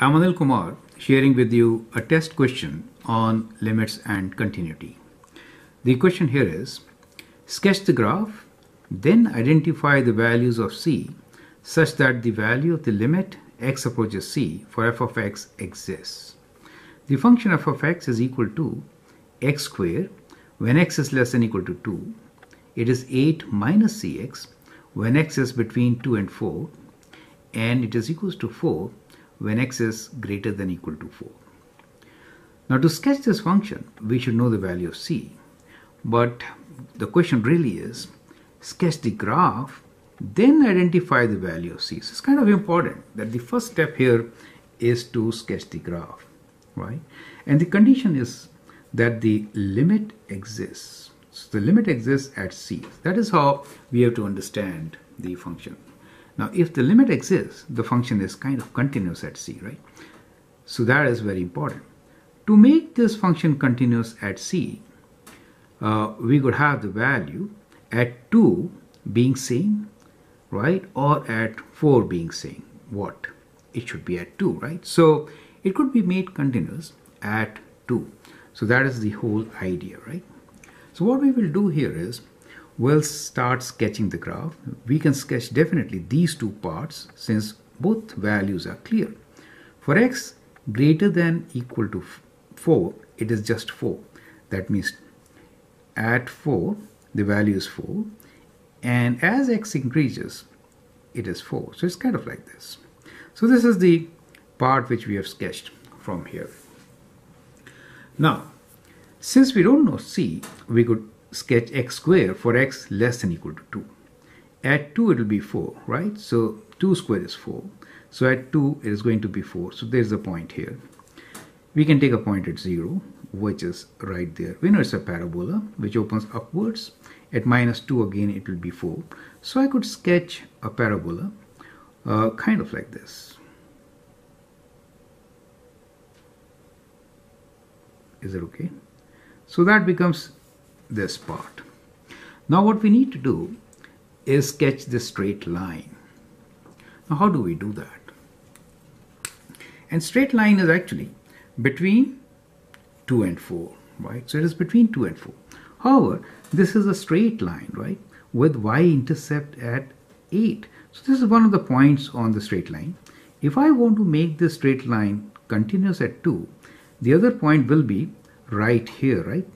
I'm Anil Kumar sharing with you a test question on limits and continuity. The question here is sketch the graph, then identify the values of c such that the value of the limit x approaches c for f of x exists. The function f of x is equal to x square when x is less than equal to 2. It is 8 minus cx when x is between 2 and 4 and it is equals to 4 when x is greater than equal to 4. Now to sketch this function, we should know the value of c. But the question really is, sketch the graph, then identify the value of c. So it's kind of important that the first step here is to sketch the graph, right? And the condition is that the limit exists. So the limit exists at c. That is how we have to understand the function. Now, if the limit exists, the function is kind of continuous at c, right? So that is very important. To make this function continuous at c, uh, we could have the value at 2 being same, right? Or at 4 being same. What? It should be at 2, right? So it could be made continuous at 2. So that is the whole idea, right? So what we will do here is we'll start sketching the graph. We can sketch definitely these two parts since both values are clear. For x greater than equal to 4, it is just 4. That means at 4, the value is 4. And as x increases, it is 4. So it's kind of like this. So this is the part which we have sketched from here. Now, since we don't know c, we could sketch x square for x less than equal to 2. At 2 it will be 4, right? So 2 square is 4. So at 2 it is going to be 4. So there's a point here. We can take a point at 0, which is right there. We know it's a parabola, which opens upwards. At minus 2 again it will be 4. So I could sketch a parabola uh, kind of like this. Is it okay? So that becomes this part. Now what we need to do is sketch the straight line. Now how do we do that? And straight line is actually between 2 and 4, right? So it is between 2 and 4. However, this is a straight line, right? With y-intercept at 8. So this is one of the points on the straight line. If I want to make this straight line continuous at 2, the other point will be right here, right?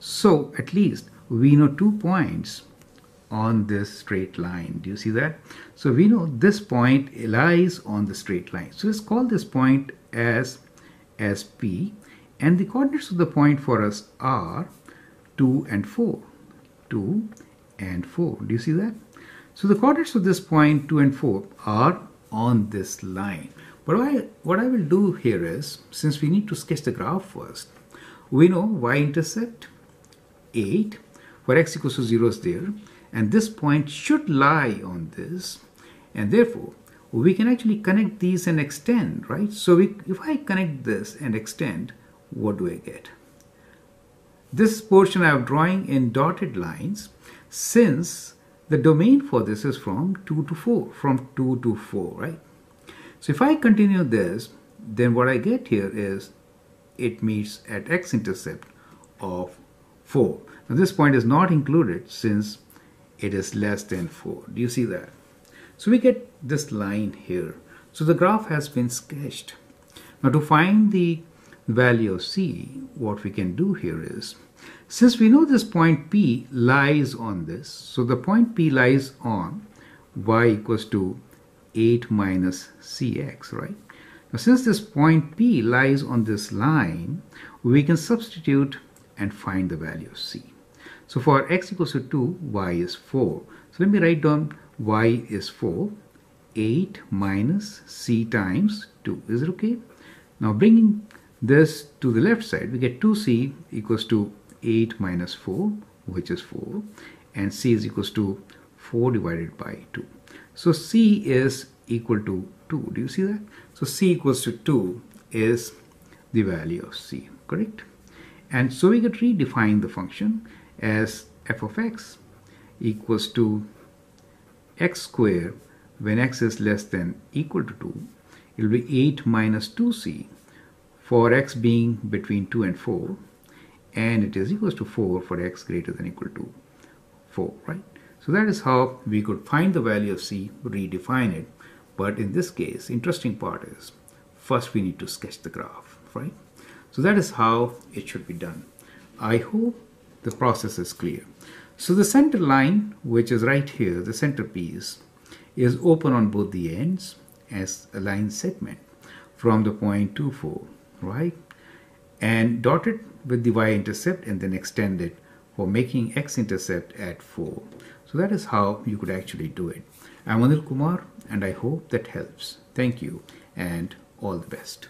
So at least we know two points on this straight line. Do you see that? So we know this point lies on the straight line. So let's call this point as, as P and the coordinates of the point for us are 2 and 4. 2 and 4. Do you see that? So the coordinates of this point 2 and 4 are on this line. But what I, what I will do here is, since we need to sketch the graph first, we know y-intercept 8 where x equals to 0 is there and this point should lie on this and therefore we can actually connect these and extend right? So we, if I connect this and extend what do I get? This portion I am drawing in dotted lines since the domain for this is from 2 to 4 from 2 to 4 right? So if I continue this then what I get here is it meets at x-intercept of 4. Now this point is not included since it is less than 4. Do you see that? So we get this line here. So the graph has been sketched. Now to find the value of c, what we can do here is, since we know this point P lies on this, so the point P lies on y equals to 8 minus cx, right? Now since this point P lies on this line, we can substitute and find the value of c. So for x equals to 2, y is 4. So let me write down y is 4, 8 minus c times 2. Is it okay? Now bringing this to the left side, we get 2c equals to 8 minus 4, which is 4, and c is equals to 4 divided by 2. So c is equal to 2. Do you see that? So c equals to 2 is the value of c, correct? And so we could redefine the function as f of x equals to x square when x is less than equal to 2 it will be 8 minus 2c for x being between 2 and 4 and it is equals to 4 for x greater than equal to 4 right? So that is how we could find the value of c redefine it. But in this case interesting part is first we need to sketch the graph right so that is how it should be done i hope the process is clear so the center line which is right here the center piece is open on both the ends as a line segment from the point 24 right and dotted with the y-intercept and then extend it for making x-intercept at 4. So that is how you could actually do it. I'm Anil Kumar and I hope that helps. Thank you and all the best.